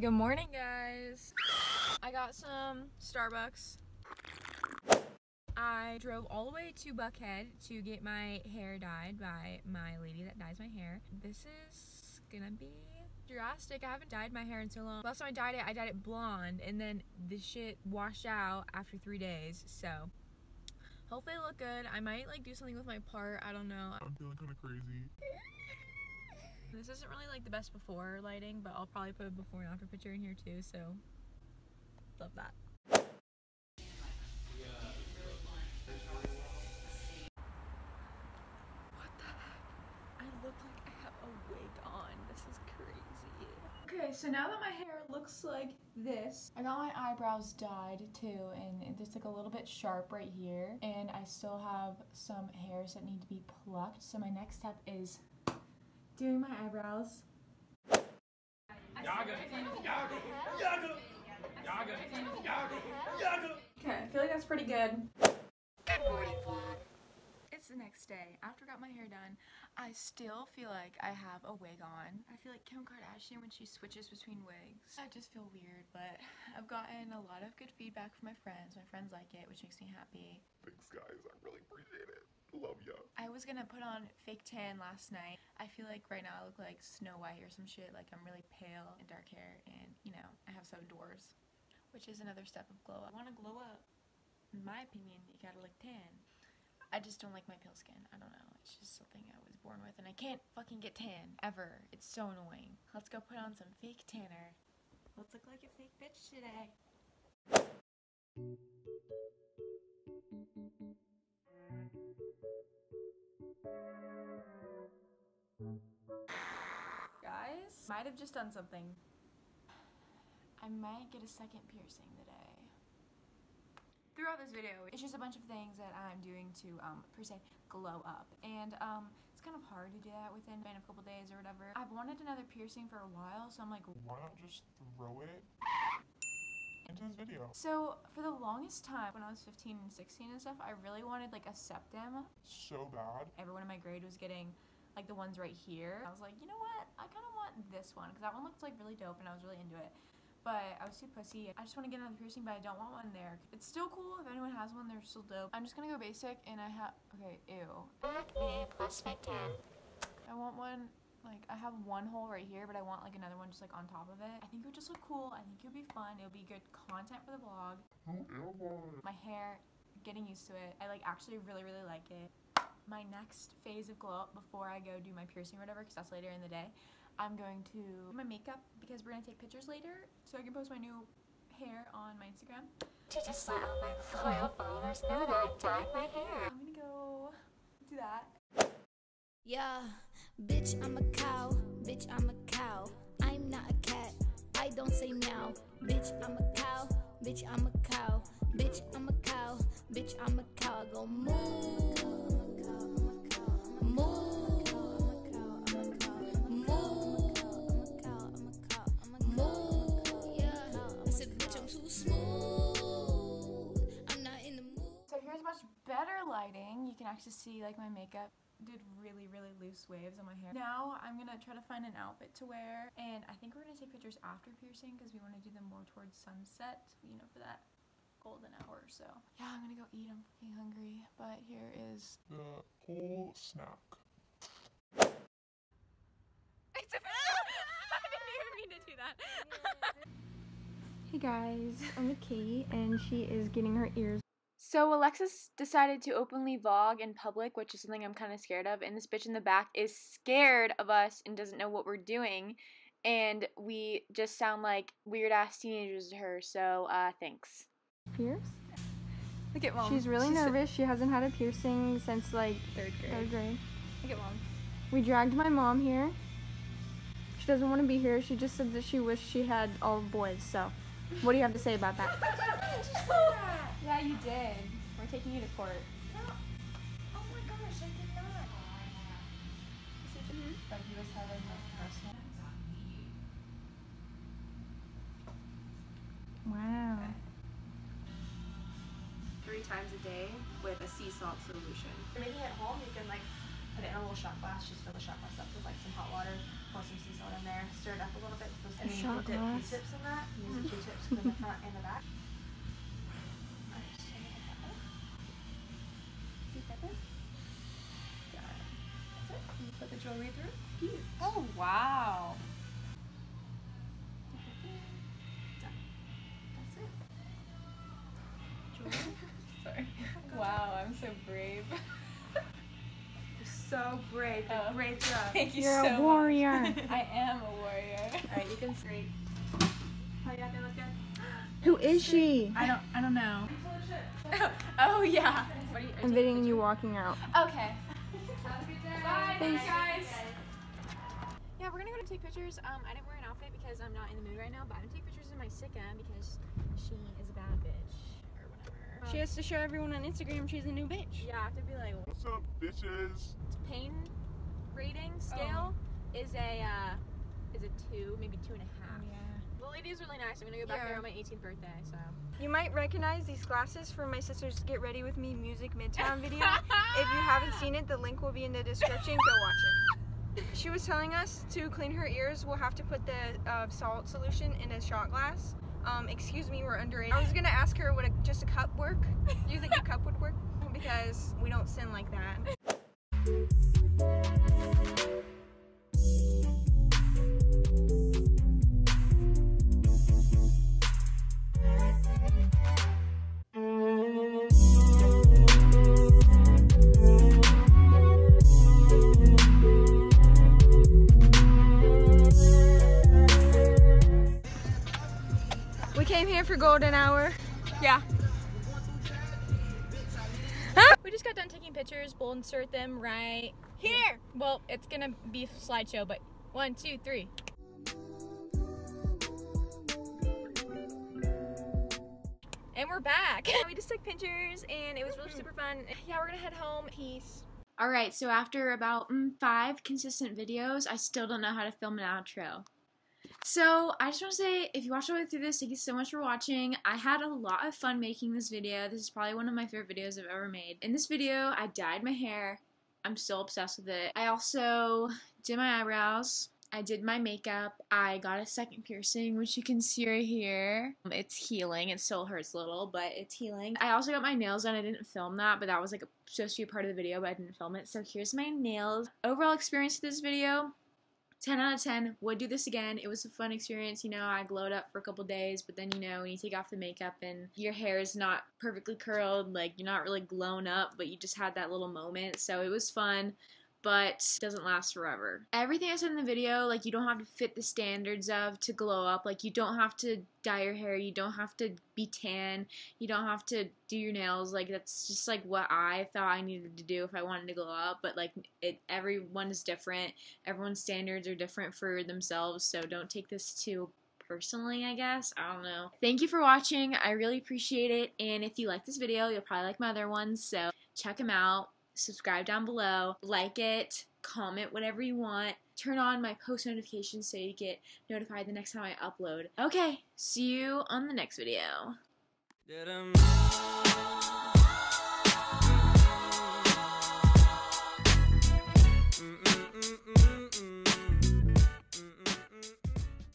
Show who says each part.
Speaker 1: Good morning, guys. I got some Starbucks. I drove all the way to Buckhead to get my hair dyed by my lady that dyes my hair. This is gonna be drastic. I haven't dyed my hair in so long. Last time I dyed it, I dyed it blonde, and then this shit washed out after three days. So hopefully it look good. I might like do something with my part. I don't know.
Speaker 2: I'm feeling kind of crazy.
Speaker 1: This isn't really like the best before lighting, but I'll probably put a before and after picture in here too, so love that. What the heck? I look like I have a wig on. This is crazy. Okay, so now that my hair looks like this, I got my eyebrows dyed too, and it's like a little bit sharp right here, and I still have some hairs that need to be plucked. So my next step is doing my eyebrows. Okay, I feel like that's pretty good. Good morning, vlog. It's the next day. After I got my hair done, I still feel like I have a wig on. I feel like Kim Kardashian when she switches between wigs. I just feel weird, but I've gotten a lot of good feedback from my friends. My friends like it, which makes me happy.
Speaker 2: Thanks, guys. I'm really appreciate it. Love ya.
Speaker 1: I was gonna put on fake tan last night. I feel like right now I look like Snow White or some shit. Like I'm really pale and dark hair, and you know I have seven dwarfs, which is another step of glow up. I want to glow up. In my opinion, you gotta look tan. I just don't like my pale skin. I don't know. It's just something I was born with, and I can't fucking get tan ever. It's so annoying. Let's go put on some fake tanner. Let's look like a fake bitch today. Guys, might have just done something. I might get a second piercing today. Throughout this video, it's just a bunch of things that I'm doing to, um, per se, glow up. And, um, it's kind of hard to do that within a couple days or whatever. I've wanted another piercing for a while, so I'm like,
Speaker 2: Why not just throw it into this video?
Speaker 1: so for the longest time, when I was 15 and 16 and stuff, I really wanted like a septum.
Speaker 2: So bad.
Speaker 1: Everyone in my grade was getting like the ones right here. I was like, you know what? I kind of want this one because that one looked like really dope and I was really into it. But I was too pussy. I just want to get another piercing, but I don't want one there. It's still cool if anyone has one. They're still dope. I'm just gonna go basic, and I have okay. Ew.
Speaker 3: Acne plus fake.
Speaker 1: I want one. Like I have one hole right here, but I want like another one just like on top of it. I think it would just look cool. I think it would be fun. It would be good content for the vlog.
Speaker 2: Who am I?
Speaker 1: My hair, getting used to it. I like actually really really like it. My next phase of glow up before I go do my piercing or whatever, because that's later in the day. I'm going to do my makeup because we're gonna take pictures later, so I can post my new hair on my Instagram.
Speaker 3: To just let all my loyal followers know that I dyed my hair.
Speaker 1: I'm gonna go do that.
Speaker 4: Yeah, bitch, I'm a cow. Bitch, I'm a cow. I'm not a cat. I don't say meow. Bitch, I'm a cow. Bitch, I'm a cow. Bitch, I'm a cow. Bitch, I'm a cow. I go. Moo. Moo. Moo. Yeah. I said, bitch, I'm too smooth. I'm not in the mood.
Speaker 1: So here's much better lighting. You can actually see like my makeup did really really loose waves on my hair. Now I'm gonna try to find an outfit to wear and I think we're gonna take pictures after piercing because we want to do them more towards sunset, you know, for that golden hour. So yeah, I'm gonna go eat. I'm fucking hungry. But here is
Speaker 2: The whole snack.
Speaker 1: It's a I didn't even mean to do that.
Speaker 5: Hey guys, I'm with Kate, and she is getting her ears.
Speaker 1: So Alexis decided to openly vlog in public, which is something I'm kind of scared of. And this bitch in the back is scared of us and doesn't know what we're doing. And we just sound like weird ass teenagers to her. So uh, thanks.
Speaker 5: Pierce.
Speaker 1: Look at mom.
Speaker 5: She's really nervous. She hasn't had a piercing since like
Speaker 1: Third grade.
Speaker 5: third grade.
Speaker 1: Look at mom.
Speaker 5: We dragged my mom here. She doesn't want to be here. She just said that she wished she had all boys. So, what do you have to say about that?
Speaker 1: Yeah, you did. We're taking you to court. No.
Speaker 3: Oh my gosh, I did not. Mm-hmm.
Speaker 1: Like he was having like personal.
Speaker 5: Wow.
Speaker 6: three times a day with a sea salt solution. Maybe at home you can like
Speaker 1: put it in a little shot glass. Just fill the shot glass up with like some hot water, pour some sea salt in there, stir it up a little bit. And then you can dip? Q-tips in that. Use the mm-hmm. Q-tips in the front and the back. And you put the jewelry through. Cute.
Speaker 6: Oh wow.
Speaker 1: Done. That's it.
Speaker 6: Sorry. Wow, I'm so brave.
Speaker 1: You're so brave.
Speaker 6: Oh.
Speaker 1: a uh, great job.
Speaker 6: Thank you
Speaker 5: You're
Speaker 6: so
Speaker 5: a warrior.
Speaker 6: I am a warrior.
Speaker 1: Alright, you can straight. How you got that look good?
Speaker 5: Who is she?
Speaker 1: I don't. I don't know. oh yeah. What are you? are
Speaker 5: I'm
Speaker 1: you
Speaker 5: videoing you walking out.
Speaker 1: Okay. Bye. Thanks, guys. Yeah, we're gonna go to take pictures. Um, I didn't wear an outfit because I'm not in the mood right now, but I'm gonna take pictures of my Sika because she is a bad bitch or whatever.
Speaker 5: She has to show everyone on Instagram she's a new bitch.
Speaker 1: yeah, I have to be like,
Speaker 2: What's up, bitches?
Speaker 1: pain rating scale is a uh, is a two, maybe two and a half.
Speaker 6: Yeah.
Speaker 1: The lady is really nice. I'm gonna go back
Speaker 5: Yeah.
Speaker 1: there on my 18th birthday, so.
Speaker 5: You might recognize these glasses from my sister's Get Ready With Me Music Midtown video. if you haven't seen it, the link will be in the description. Go watch it. She was telling us to clean her ears, we'll have to put the uh, salt solution in a shot glass. Um, excuse me, we're underage. I was gonna ask her would a, just a cup work? Do you think a cup would work? Because we don't sin like that. Here for golden hour.
Speaker 1: Yeah.
Speaker 5: Huh?
Speaker 1: We just got done taking pictures. We'll insert them right here. Well, it's gonna be a slideshow, but one, two, three. And we're back. we just took pictures and it was really super fun. Yeah, we're gonna head home. Peace. Alright, so after about mm, five consistent videos, I still don't know how to film an outro. So, I just want to say, if you watched all the way through this, thank you so much for watching. I had a lot of fun making this video. This is probably one of my favorite videos I've ever made. In this video, I dyed my hair. I'm still obsessed with it. I also did my eyebrows. I did my makeup. I got a second piercing, which you can see right here. Um, it's healing. It still hurts a little, but it's healing. I also got my nails done. I didn't film that, but that was like supposed to be a part of the video, but I didn't film it. So here's my nails. Overall experience of this video, 10 out of 10 would do this again. It was a fun experience you know i glowed up for a couple days but then you know when you take off the makeup and your hair is not perfectly curled like you're not really blown up but you just had that little moment. So it was fun but doesn't last forever. Everything I said in the video, like you don't have to fit the standards of to glow up. Like you don't have to dye your hair, you don't have to be tan, you don't have to do your nails. Like that's just like what I thought I needed to do if I wanted to glow up. But like it, everyone is different. Everyone's standards are different for themselves. So don't take this too personally, I guess. I don't know. Thank you for watching. I really appreciate it. And if you like this video, you'll probably like my other ones. So check them out. Subscribe down below. Like it. Comment whatever you want. Turn on my post notifications so you get notified the next time I upload. Okay, see you on the next video.